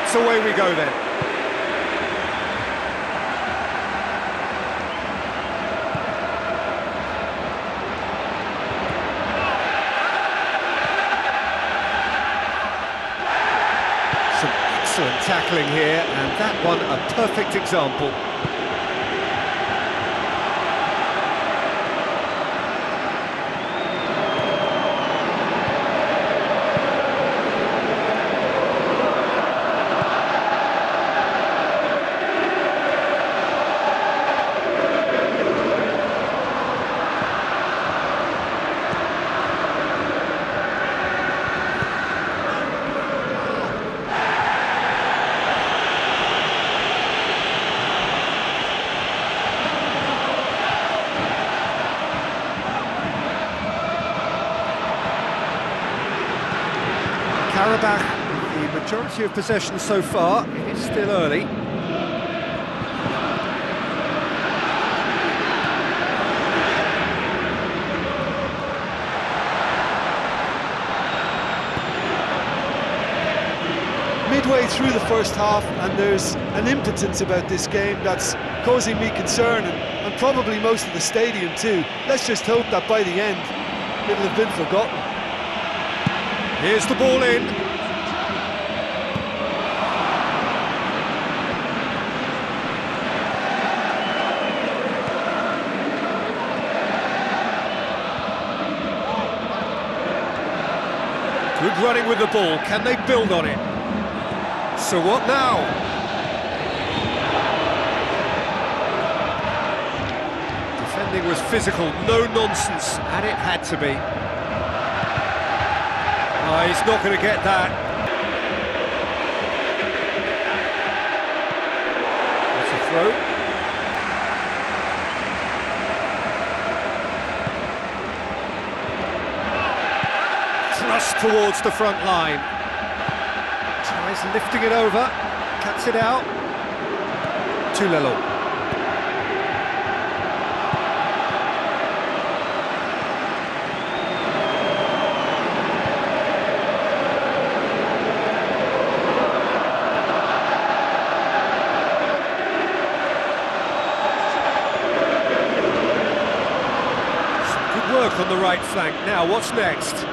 It's away we go then. Some excellent tackling here, and that one a perfect example. Karabakh, the majority of possession so far, it is still early. midway through the first half and there's an impotence about this game that's causing me concern and, and probably most of the stadium too. Let's just hope that by the end it'll have been forgotten. Here's the ball in. Good running with the ball. Can they build on it? So what now? Defending was physical, no nonsense, and it had to be. Oh, he's not going to get that. That's a throw. Thrust towards the front line. Tries lifting it over, cuts it out. Toulalan. Some good work on the right flank. Now, what's next? It's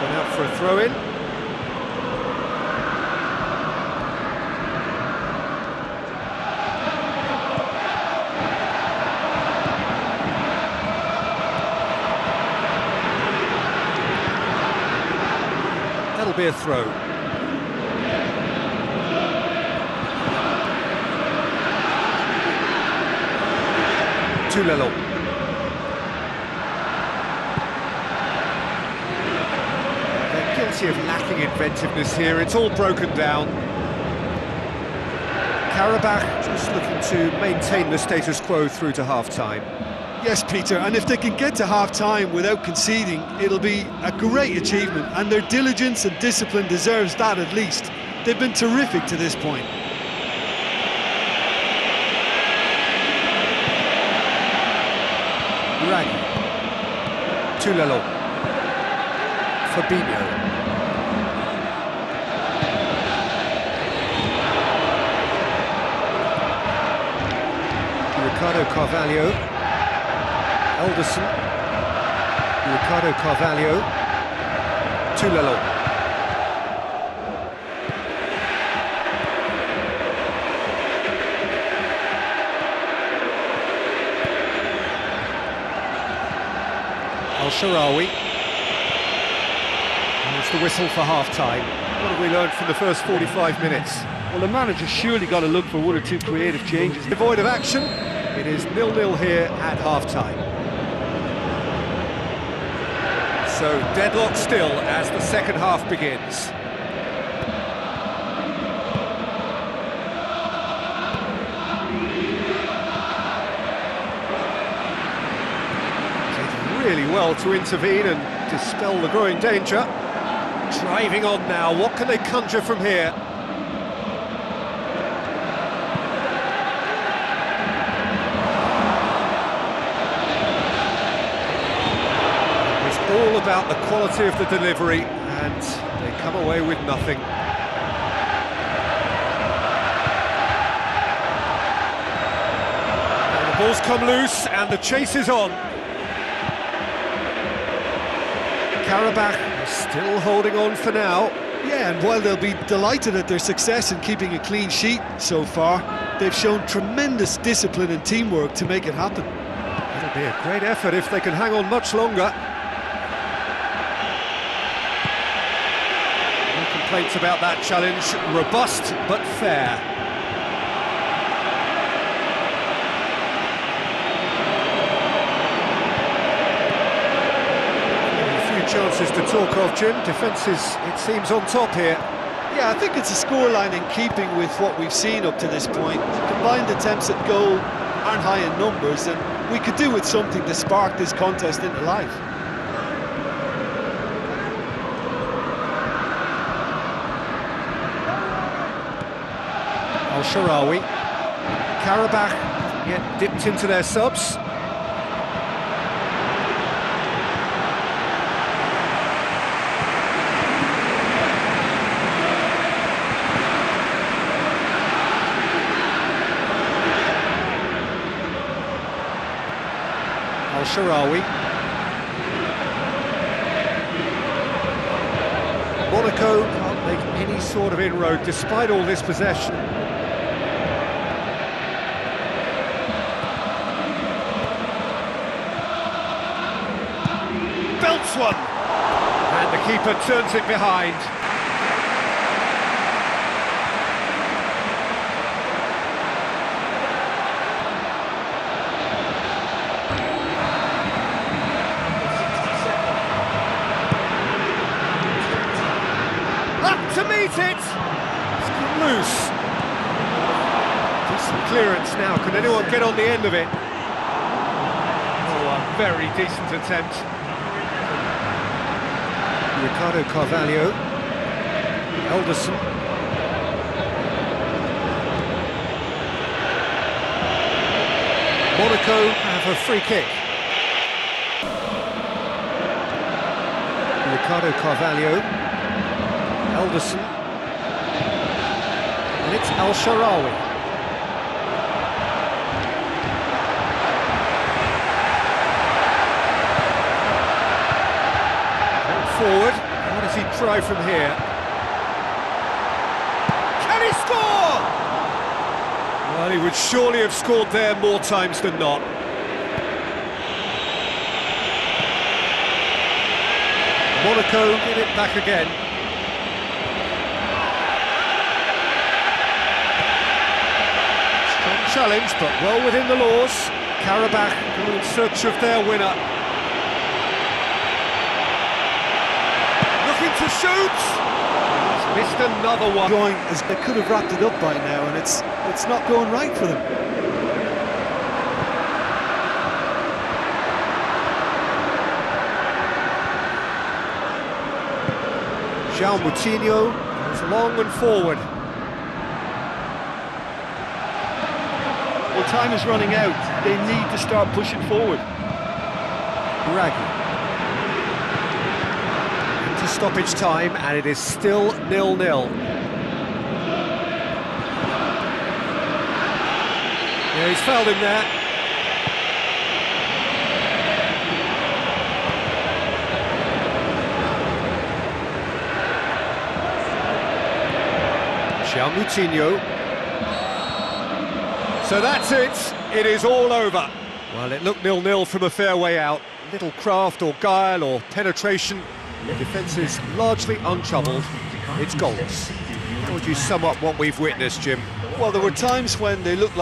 gone out for a throw-in. That'll be a throw. Toulalan. They're of lacking inventiveness here, it's all broken down. Karabakh just looking to maintain the status quo through to half-time. Yes, Peter, and if they can get to half-time without conceding, it'll be a great achievement, and their diligence and discipline deserves that at least. They've been terrific to this point. Raggi. Toulalan. Fabinho. Ricardo Carvalho. Elderson. Ricardo Carvalho. Toulalan. El Shaarawy. There's the whistle for half-time. What have we learned from the first 45 minutes? Well, the manager surely got to look for one or two creative changes. Devoid of action, it is nil-nil here at half-time. So deadlock still as the second half begins. Did really well to intervene and dispel the growing danger. Driving on now, what can they conjure from here? All about the quality of the delivery and they come away with nothing. the ball's come loose and the chase is on. Karabakh still holding on for now. Yeah, and while they'll be delighted at their success in keeping a clean sheet so far, they've shown tremendous discipline and teamwork to make it happen. It'll be a great effort if they can hang on much longer. No complaints about that challenge. Robust but fair. A few chances to talk of, Jim. Defence is, it seems, on top here. Yeah, I think it's a scoreline in keeping with what we've seen up to this point. Combined attempts at goal aren't high in numbers, and we could do with something to spark this contest into life. El Shaarawy. Karabakh get dipped into their subs. El Shaarawy. Monaco can't make any sort of inroad despite all this possession. Belts one! And the keeper turns it behind. To meet it. It's loose. Decent clearance now. Can anyone get on the end of it? Oh, a very decent attempt. Ricardo Carvalho. Elderson. Monaco have a free kick. Ricardo Carvalho. Elderson. And it's El Shaarawy. Forward. What does he try from here? Can he score? Well, he would surely have scored there more times than not. Monaco get it back again. Strong challenge, but well within the laws. Karabakh in search of their winner. Looking to shoot! He's missed another one. Going as they could have wrapped it up by now, and it's it's not going right for them. João Moutinho goes long and forward. Well, time is running out. They need to start pushing forward. Raggi. Into stoppage time, and it is still nil-nil. Yeah, he's fouled him there. Moutinho so that's it, it is all over. Well, it looked nil-nil from a fair way out. Little craft or guile or penetration. The defence is largely untroubled. It's goals. How would you sum up what we've witnessed, Jim? Well, there were times when they looked like